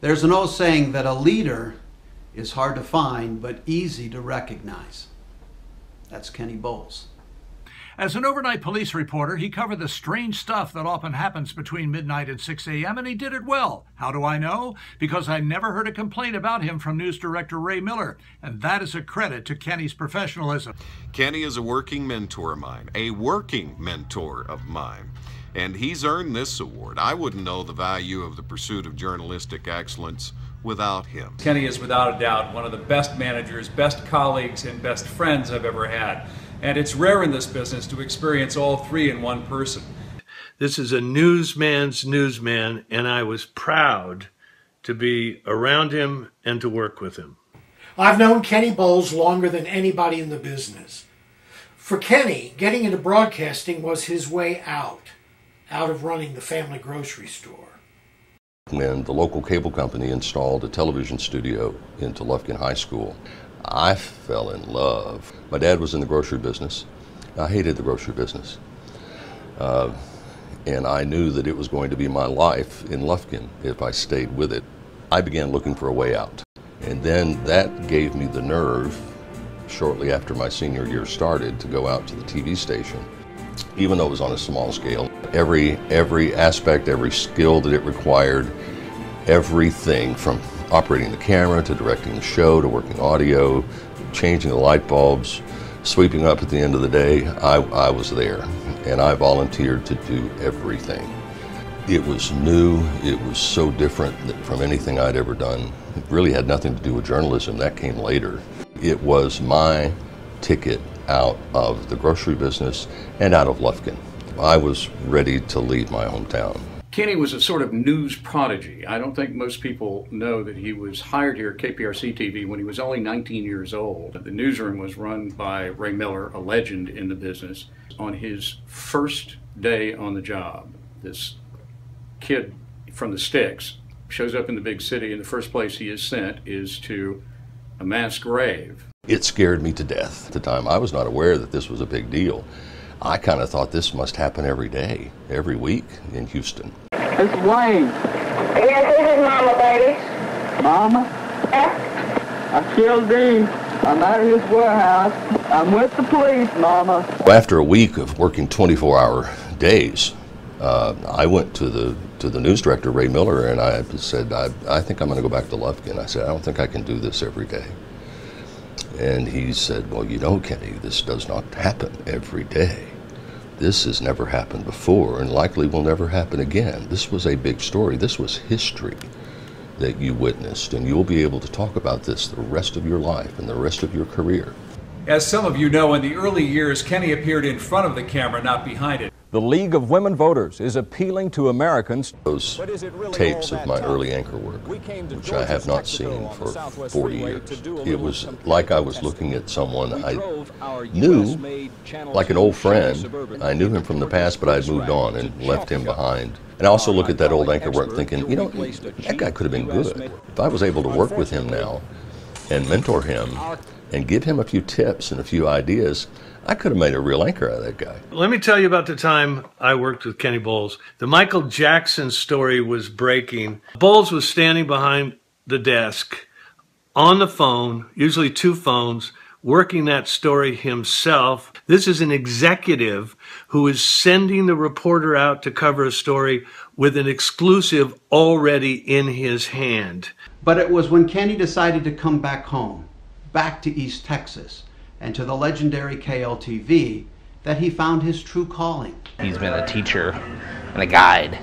There's an old saying that a leader is hard to find but easy to recognize. That's Kenny Boles. As an overnight police reporter, he covered the strange stuff that often happens between midnight and 6 a.m., and he did it well. How do I know? Because I never heard a complaint about him from news director Ray Miller, and that is a credit to Kenny's professionalism. Kenny is a working mentor of mine, a working mentor of mine, and he's earned this award. I wouldn't know the value of the pursuit of journalistic excellence without him. Kenny is without a doubt one of the best managers, best colleagues, and best friends I've ever had. And it's rare in this business to experience all three in one person. This is a newsman's newsman, and I was proud to be around him and to work with him. I've known Kenny Boles longer than anybody in the business. For Kenny, getting into broadcasting was his way out, out of running the family grocery store. When the local cable company installed a television studio into Lufkin High School, I fell in love. My dad was in the grocery business. I hated the grocery business. Uh, and I knew that it was going to be my life in Lufkin if I stayed with it. I began looking for a way out. And then that gave me the nerve, shortly after my senior year started, to go out to the TV station. Even though it was on a small scale, every, every aspect, every skill that it required, everything from operating the camera to directing the show to working audio, changing the light bulbs, sweeping up at the end of the day, I, I was there and I volunteered to do everything. It was new, it was so different from anything I'd ever done. It really had nothing to do with journalism, that came later. It was my ticket out of the grocery business and out of Lufkin. I was ready to leave my hometown. Kenny was a sort of news prodigy. I don't think most people know that he was hired here at KPRC TV when he was only 19 years old. The newsroom was run by Ray Miller, a legend in the business. On his first day on the job, this kid from the sticks shows up in the big city, and the first place he is sent is to a mass grave. It scared me to death at the time. I was not aware that this was a big deal. I kind of thought this must happen every day, every week in Houston. It's Wayne. Yes, this is Mama, baby. Mama? Huh? I killed Dean. I'm out of his warehouse. I'm with the police, Mama. After a week of working 24-hour days, uh, I went to the to the news director Ray Miller and I said, I, I think I'm going to go back to Lufkin. I said, I don't think I can do this every day. And he said, Well, you know, Kenny, this does not happen every day. This has never happened before and likely will never happen again. This was a big story. This was history that you witnessed, and you'll be able to talk about this the rest of your life and the rest of your career. As some of you know, in the early years, Kenny appeared in front of the camera, not behind it. The League of Women Voters is appealing to Americans. Those really tapes of my early anchor work, which I have not seen for 40 years, it was like I was looking at someone I knew, like an old friend. I knew him from the past, but I had moved on and left him behind. And I also look at that old anchor work thinking, you know, that guy could have been good. If I was able to work with him now and mentor him and give him a few tips and a few ideas, I could have made a real anchor out of that guy. Let me tell you about the time I worked with Kenny Boles. The Michael Jackson story was breaking. Boles was standing behind the desk on the phone, usually two phones, working that story himself. This is an executive who is sending the reporter out to cover a story with an exclusive already in his hand. But it was when Kenny decided to come back home, back to East Texas, and to the legendary KLTV that he found his true calling. He's been a teacher and a guide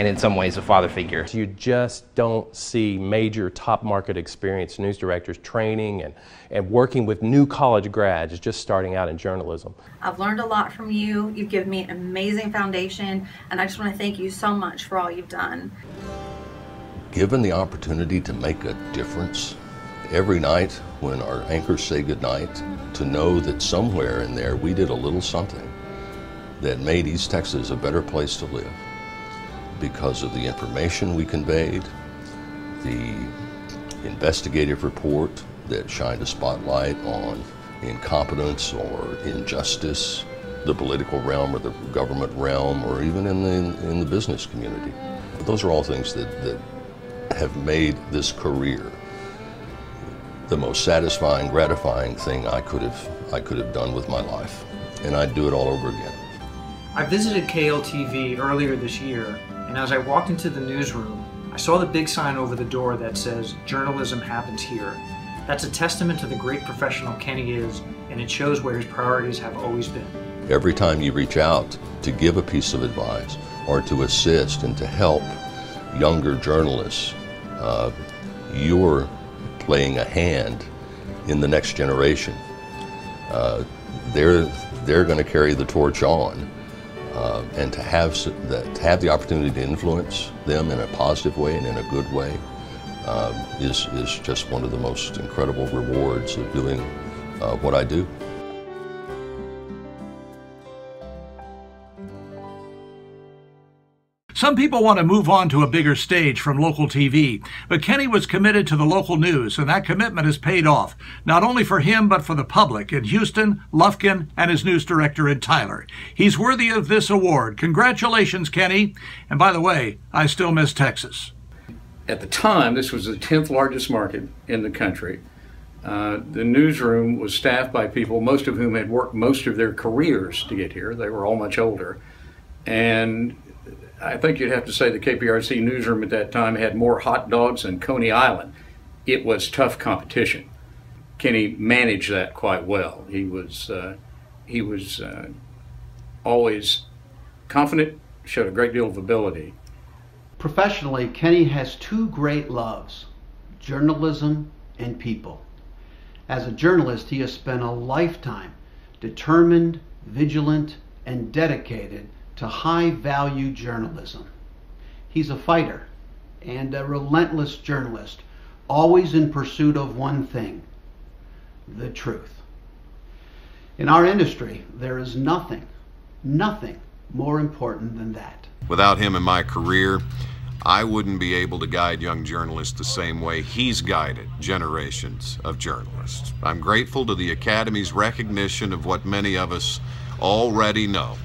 and in some ways a father figure. You just don't see major top market experienced news directors training and, and working with new college grads just starting out in journalism. I've learned a lot from you. You've given me an amazing foundation and I just want to thank you so much for all you've done. Given the opportunity to make a difference every night when our anchors say goodnight, to know that somewhere in there we did a little something that made East Texas a better place to live because of the information we conveyed, the investigative report that shined a spotlight on incompetence or injustice, the political realm or the government realm, or even in the, in the business community. But those are all things that, that have made this career the most satisfying, gratifying thing I could have I could have done with my life, and I'd do it all over again. I visited KLTV earlier this year, and as I walked into the newsroom, I saw the big sign over the door that says "Journalism happens here." That's a testament to the great professional Kenny is, and it shows where his priorities have always been. Every time you reach out to give a piece of advice or to assist and to help younger journalists, uh, you're playing a hand in the next generation. Uh, they're they're going to carry the torch on, uh, and to have the, to have the opportunity to influence them in a positive way and in a good way uh, is is just one of the most incredible rewards of doing uh, what I do. Some people want to move on to a bigger stage from local TV, but Kenny was committed to the local news, and that commitment has paid off, not only for him, but for the public in Houston, Lufkin, and his news director in Tyler. He's worthy of this award. Congratulations, Kenny. And by the way, I still miss Texas. At the time, this was the 10th largest market in the country. Uh, the newsroom was staffed by people, most of whom had worked most of their careers to get here. They were all much older. And I think you'd have to say the KPRC newsroom at that time had more hot dogs than Coney Island. It was tough competition. Kenny managed that quite well. He was uh, he was uh, always confident, showed a great deal of ability. Professionally, Kenny has two great loves journalism and people. As a journalist, he has spent a lifetime determined, vigilant, and dedicated to high value journalism. He's a fighter and a relentless journalist, always in pursuit of one thing the truth. In our industry, there is nothing, nothing more important than that. Without him in my career, I wouldn't be able to guide young journalists the same way he's guided generations of journalists. I'm grateful to the Academy's recognition of what many of us already know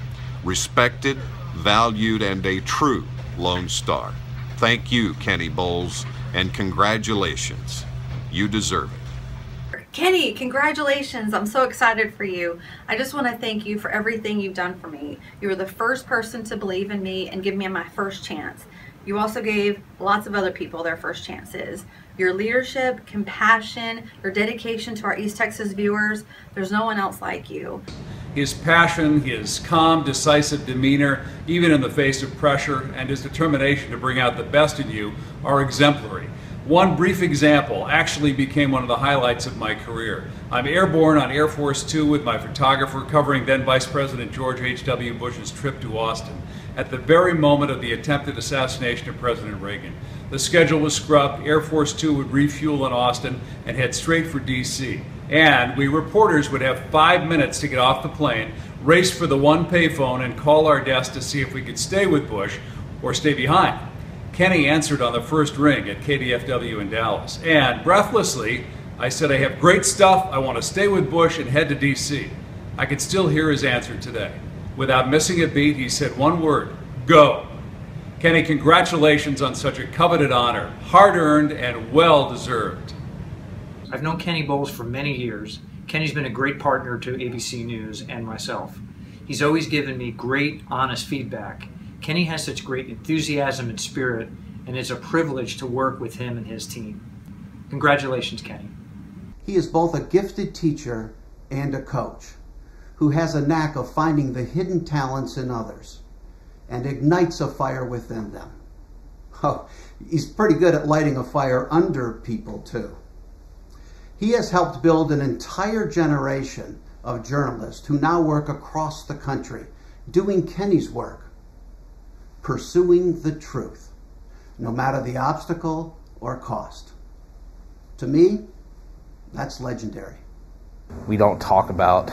respected, valued, and a true Lone Star. Thank you, Kenny Boles, and congratulations. You deserve it. Kenny, congratulations. I'm so excited for you. I just want to thank you for everything you've done for me. You were the first person to believe in me and give me my first chance. You also gave lots of other people their first chances. Your leadership, compassion, your dedication to our East Texas viewers, there's no one else like you. His passion, his calm, decisive demeanor, even in the face of pressure, and his determination to bring out the best in you are exemplary. One brief example actually became one of the highlights of my career. I'm airborne on Air Force Two with my photographer covering then Vice President George H.W. Bush's trip to Austin at the very moment of the attempted assassination of President Reagan. The schedule was scrubbed. Air Force Two would refuel in Austin and head straight for D.C. And we reporters would have five minutes to get off the plane, race for the one payphone, and call our desk to see if we could stay with Bush or stay behind. Kenny answered on the first ring at KDFW in Dallas. And breathlessly, I said, I have great stuff. I want to stay with Bush and head to D.C. I could still hear his answer today. Without missing a beat, he said one word go. Kenny, congratulations on such a coveted honor, hard earned and well deserved. I've known Kenny Boles for many years. Kenny's been a great partner to ABC News and myself. He's always given me great, honest feedback. Kenny has such great enthusiasm and spirit, and it's a privilege to work with him and his team. Congratulations, Kenny. He is both a gifted teacher and a coach who has a knack of finding the hidden talents in others and ignites a fire within them. Oh, he's pretty good at lighting a fire under people, too. He has helped build an entire generation of journalists who now work across the country doing Kenny's work, pursuing the truth, no matter the obstacle or cost. To me, that's legendary. We don't talk about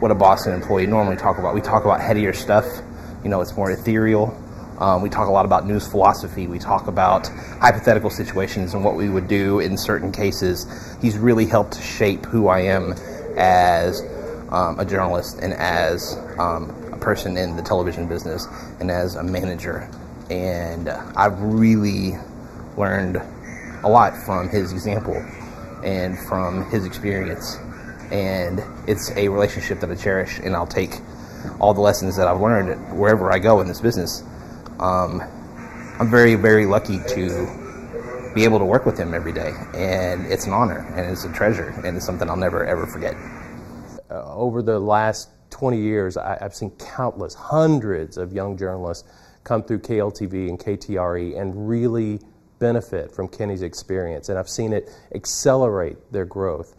what a Boston employee normally talk about. We talk about headier stuff. You know, it's more ethereal. Um, we talk a lot about news philosophy. We talk about hypothetical situations and what we would do in certain cases. He's really helped shape who I am as um, a journalist and as um, a person in the television business and as a manager. And I've really learned a lot from his example and from his experience. And it's a relationship that I cherish, and I'll take all the lessons that I've learned wherever I go in this business. Um, I'm very, very lucky to be able to work with him every day, and it's an honor, and it's a treasure, and it's something I'll never ever forget. Uh, over the last 20 years, I, have seen countless, hundreds of young journalists come through KLTV and KTRE and really benefit from Kenny's experience, and I've seen it accelerate their growth.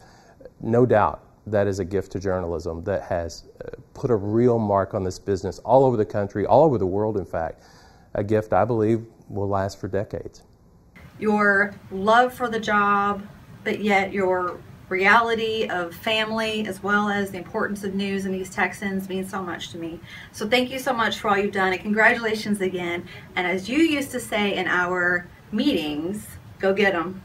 No doubt that is a gift to journalism that has uh, put a real mark on this business all over the country, all over the world, in fact. A gift I believe will last for decades. Your love for the job, but yet your reality of family as well as the importance of news in these Texans means so much to me. So thank you so much for all you've done and congratulations again. And as you used to say in our meetings, go get them.